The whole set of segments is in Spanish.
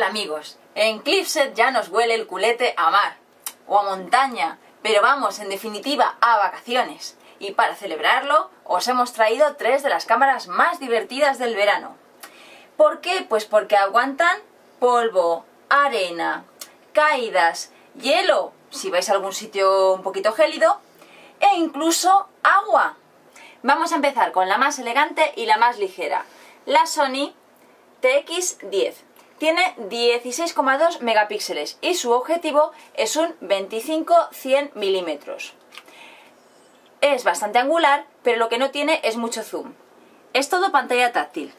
Hola amigos, en Clipset ya nos huele el culete a mar o a montaña, pero vamos, en definitiva, a vacaciones. Y para celebrarlo, os hemos traído tres de las cámaras más divertidas del verano. ¿Por qué? Pues porque aguantan polvo, arena, caídas, hielo, si vais a algún sitio un poquito gélido, e incluso agua. Vamos a empezar con la más elegante y la más ligera, la Sony TX10 tiene 16,2 megapíxeles y su objetivo es un 25-100 milímetros. Es bastante angular, pero lo que no tiene es mucho zoom. Es todo pantalla táctil,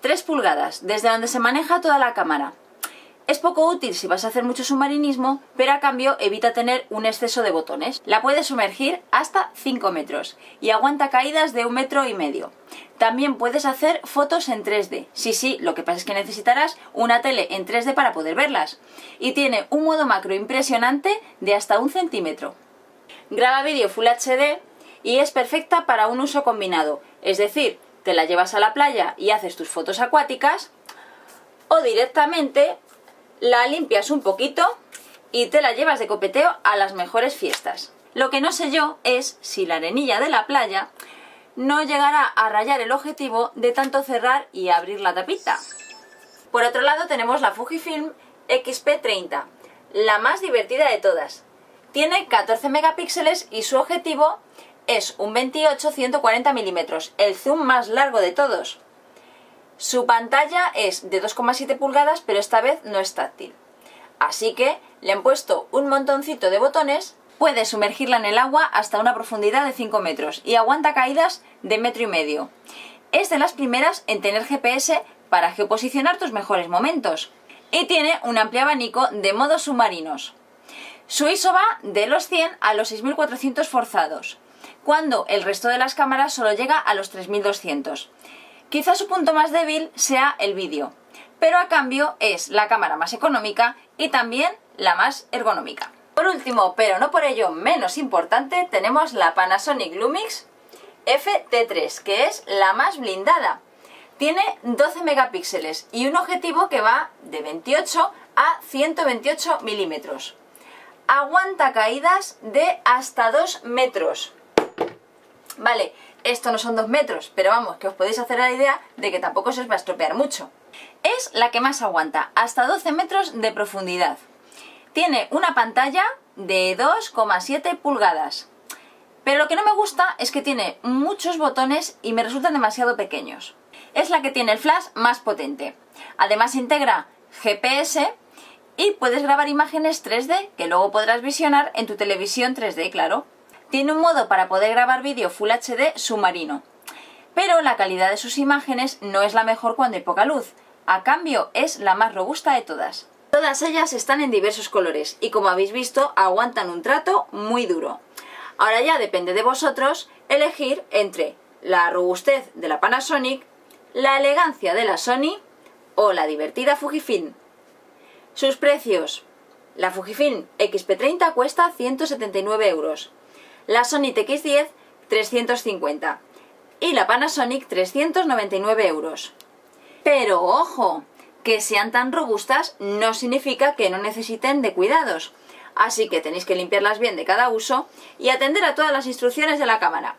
3 pulgadas, desde donde se maneja toda la cámara. Es poco útil si vas a hacer mucho submarinismo, pero a cambio evita tener un exceso de botones. La puedes sumergir hasta 5 metros y aguanta caídas de un metro y medio. También puedes hacer fotos en 3D. Sí, sí, lo que pasa es que necesitarás una tele en 3D para poder verlas. Y tiene un modo macro impresionante de hasta un centímetro. Graba vídeo Full HD y es perfecta para un uso combinado. Es decir, te la llevas a la playa y haces tus fotos acuáticas o directamente la limpias un poquito y te la llevas de copeteo a las mejores fiestas. Lo que no sé yo es si la arenilla de la playa no llegará a rayar el objetivo de tanto cerrar y abrir la tapita. Por otro lado tenemos la Fujifilm XP30, la más divertida de todas. Tiene 14 megapíxeles y su objetivo es un 28-140 milímetros, el zoom más largo de todos. Su pantalla es de 2,7 pulgadas, pero esta vez no es táctil. Así que le han puesto un montoncito de botones, puede sumergirla en el agua hasta una profundidad de 5 metros y aguanta caídas de metro y medio. Es de las primeras en tener GPS para geoposicionar tus mejores momentos. Y tiene un amplio abanico de modos submarinos. Su ISO va de los 100 a los 6400 forzados, cuando el resto de las cámaras solo llega a los 3200. Quizá su punto más débil sea el vídeo, pero a cambio es la cámara más económica y también la más ergonómica. Por último, pero no por ello menos importante, tenemos la Panasonic Lumix FT3, que es la más blindada. Tiene 12 megapíxeles y un objetivo que va de 28 a 128 milímetros. Aguanta caídas de hasta 2 metros. Vale, esto no son 2 metros, pero vamos, que os podéis hacer la idea de que tampoco se os va a estropear mucho. Es la que más aguanta, hasta 12 metros de profundidad. Tiene una pantalla de 2,7 pulgadas. Pero lo que no me gusta es que tiene muchos botones y me resultan demasiado pequeños. Es la que tiene el flash más potente. Además integra GPS y puedes grabar imágenes 3D que luego podrás visionar en tu televisión 3D, claro. Tiene un modo para poder grabar vídeo Full HD submarino. Pero la calidad de sus imágenes no es la mejor cuando hay poca luz. A cambio, es la más robusta de todas. Todas ellas están en diversos colores y como habéis visto aguantan un trato muy duro. Ahora ya depende de vosotros elegir entre la robustez de la Panasonic, la elegancia de la Sony o la divertida Fujifilm. Sus precios. La Fujifilm XP30 cuesta 179 euros la Sony TX10 350 y la Panasonic 399 euros. Pero ojo, que sean tan robustas no significa que no necesiten de cuidados, así que tenéis que limpiarlas bien de cada uso y atender a todas las instrucciones de la cámara.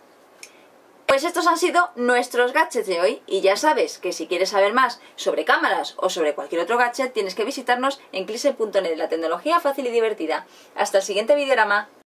Pues estos han sido nuestros gadgets de hoy y ya sabes que si quieres saber más sobre cámaras o sobre cualquier otro gadget tienes que visitarnos en clise.net, la tecnología fácil y divertida. Hasta el siguiente videorama.